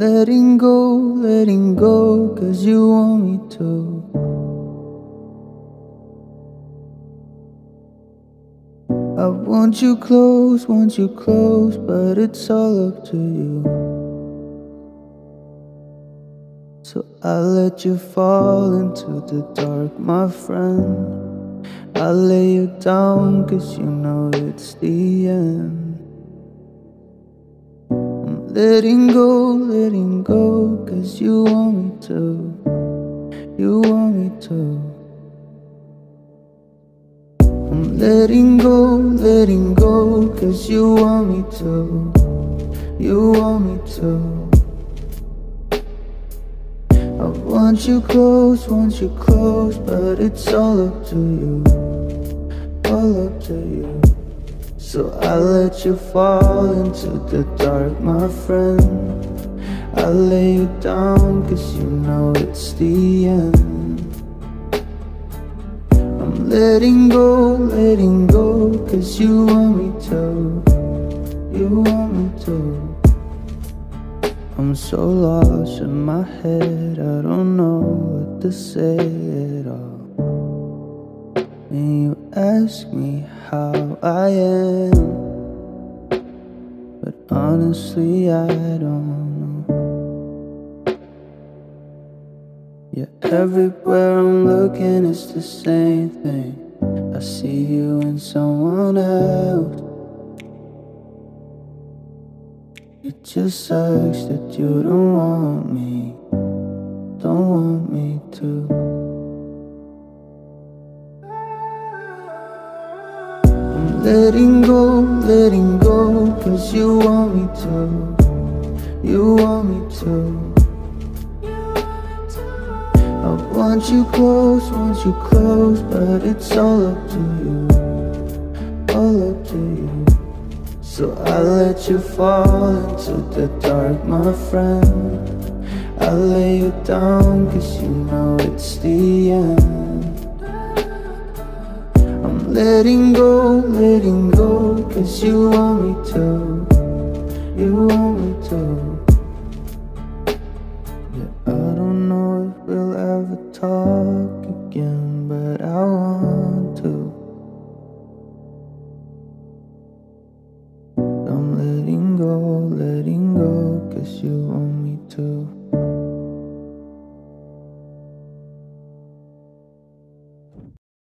letting go, letting go, cause you want me to. I want you close, want you close, but it's all up to you. So I let you fall into the dark, my friend. I lay you down, cause you know it's the end. Letting go, letting go, cause you want me to. You want me to. I'm letting go, letting go, cause you want me to. You want me to. I want you close, want you close, but it's all up to you. All up to you. So I let you fall into the dark, my friend. I lay you down, cause you know it's the end. I'm letting go, letting go, cause you want me to. You want me to. I'm so lost in my head, I don't know what to say at all. And you ask me how I am, but honestly, I don't know. Yeah, everywhere I'm looking, it's the same thing. I see you in someone else. It just sucks that you don't want me, don't want me to. Letting go, letting go, cause you want me to, you want me to. I want you close, want you close, but it's all up to you, all up to you. So I let you fall into the dark, my friend. I lay you down, cause you know it's the end. Letting go, letting go Cause you want me to. You want me to. Yeah, I don't know if we'll ever talk again But I want to. I'm letting go, letting go Cause you